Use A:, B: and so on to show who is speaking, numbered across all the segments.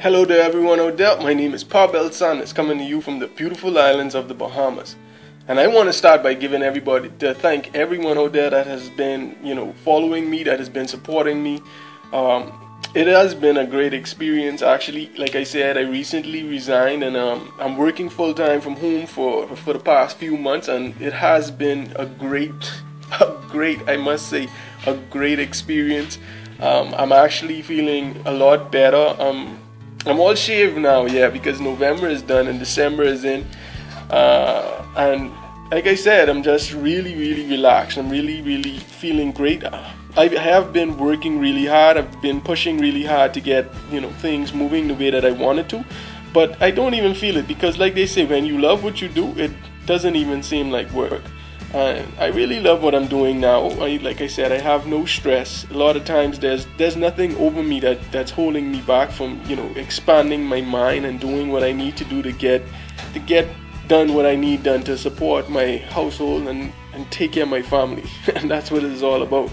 A: Hello there, everyone out there. My name is Pabel It's coming to you from the beautiful islands of the Bahamas. And I want to start by giving everybody to thank everyone out there that has been, you know, following me, that has been supporting me. Um, it has been a great experience. Actually, like I said, I recently resigned and um, I'm working full time from home for for the past few months, and it has been a great, a great, I must say, a great experience. Um, I'm actually feeling a lot better. Um, I'm all shaved now, yeah, because November is done and December is in. Uh, and like I said, I'm just really, really relaxed. I'm really, really feeling great. I have been working really hard. I've been pushing really hard to get you know things moving the way that I wanted to, but I don't even feel it because, like they say, when you love what you do, it doesn't even seem like work. And I really love what I'm doing now. I, like I said, I have no stress. A lot of times there's there's nothing over me that that's holding me back from you know expanding my mind and doing what I need to do to get to get done what I need done to support my household and and take care of my family. and that's what it's all about.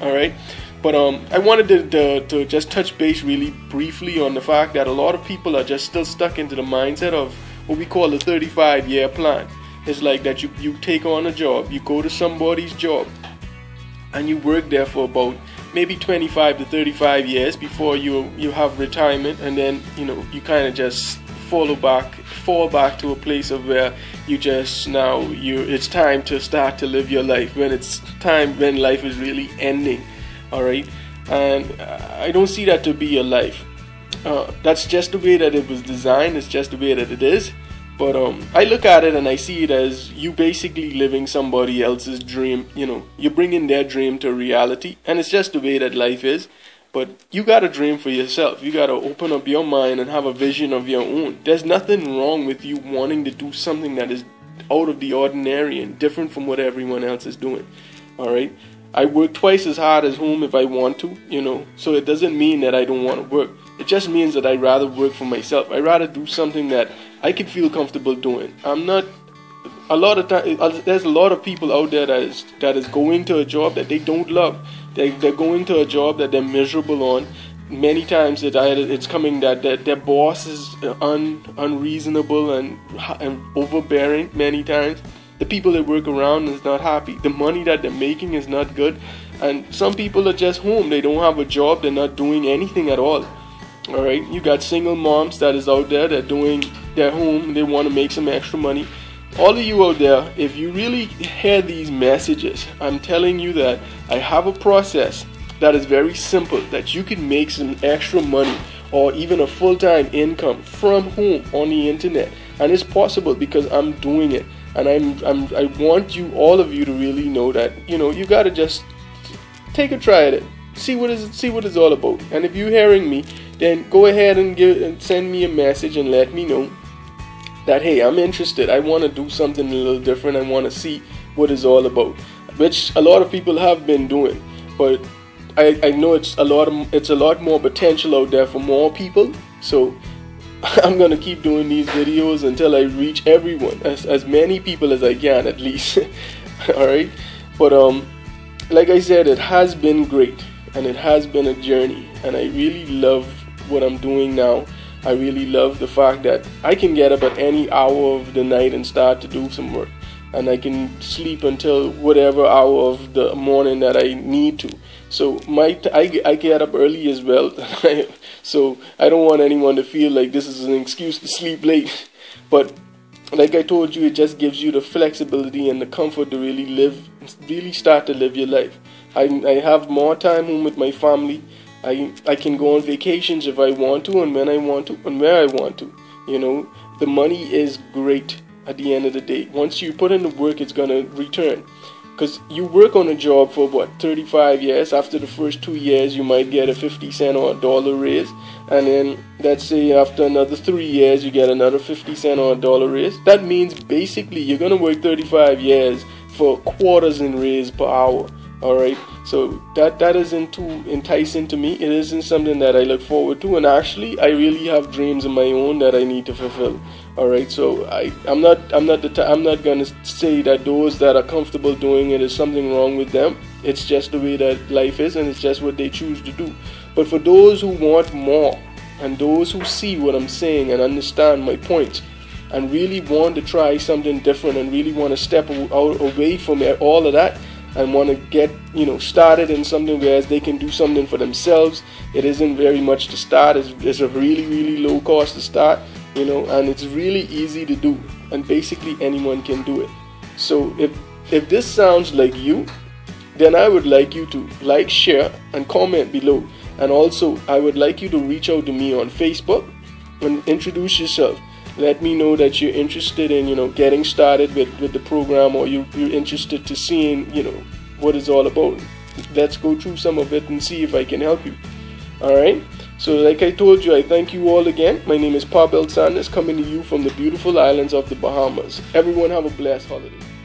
A: All right. But um, I wanted to, to, to just touch base really briefly on the fact that a lot of people are just still stuck into the mindset of what we call the 35 year plan it's like that you, you take on a job, you go to somebody's job, and you work there for about maybe 25 to 35 years before you you have retirement, and then you know you kind of just follow back, fall back to a place of where you just now you it's time to start to live your life when it's time when life is really ending. All right, and I don't see that to be a life. Uh, that's just the way that it was designed. It's just the way that it is. But um, I look at it and I see it as you basically living somebody else's dream. You know, you're bringing their dream to reality, and it's just the way that life is. But you got to dream for yourself. You got to open up your mind and have a vision of your own. There's nothing wrong with you wanting to do something that is out of the ordinary and different from what everyone else is doing. All right? I work twice as hard as home if I want to, you know. So it doesn't mean that I don't want to work. It just means that I'd rather work for myself. I'd rather do something that I can feel comfortable doing. I'm not. A lot of time, uh, there's a lot of people out there that is that is going to a job that they don't love. They they're going to a job that they're miserable on. Many times it it's coming that, that their boss is un, unreasonable and, and overbearing. Many times the people that work around is not happy. The money that they're making is not good, and some people are just home. They don't have a job. They're not doing anything at all all right, you got single moms that is out there that are doing their home. They want to make some extra money. All of you out there, if you really hear these messages, I'm telling you that I have a process that is very simple that you can make some extra money or even a full-time income from home on the internet and it's possible because I'm doing it and I'm, I'm I want you all of you to really know that you know you got to just take a try at it see what is see what it's all about and if you're hearing me then go ahead and give and send me a message and let me know that hey, I'm interested. I want to do something a little different. I want to see what it's all about, which a lot of people have been doing, but I, I know it's a lot of, it's a lot more potential out there for more people. So I'm gonna keep doing these videos until I reach everyone, as as many people as I can at least. all right, but um, like I said, it has been great and it has been a journey, and I really love what I'm doing now. I really love the fact that I can get up at any hour of the night and start to do some work. And I can sleep until whatever hour of the morning that I need to. So my t- I, I get up early as well. so I don't want anyone to feel like this is an excuse to sleep late. But like I told you, it just gives you the flexibility and the comfort to really live, really start to live your life. I, I have more time home with my family. I I can go on vacations if I want to and when I want to and where I want to. You know, the money is great at the end of the day. Once you put in the work, it's gonna return. Cause you work on a job for what 35 years. After the first two years, you might get a 50 cent or a dollar raise, and then let's say after another three years, you get another 50 cent or a dollar raise. That means basically you're gonna work 35 years for quarters in raise per hour all right. So that that isn't too enticing to me. It isn't something that i look forward to. And actually i really have dreams of my own that i need to fulfill. All right. So i i'm not i'm not the t- i'm not to say that those that are comfortable doing it is something wrong with them. It's just the way that life is and it's just what they choose to do. But for those who want more and those who see what I'm saying and understand my points and really want to try something different and really want to step away from all of that and want to get you know started in something whereas they can do something for themselves. It isn't very much to start. It's, it's a really really low cost to start you know and it's really easy to do and basically anyone can do it. So if if this sounds like you then I would like you to like share and comment below. And also I would like you to reach out to me on Facebook and introduce yourself let me know that you're interested in you know getting started with, with the program or you, you're interested to seeing you know what it's all about. Let's go through some of it and see if I can help you. Alright so like I told you I thank you all again. My name is Pabel Saunders coming to you from the beautiful islands of the Bahamas. Everyone have a blessed holiday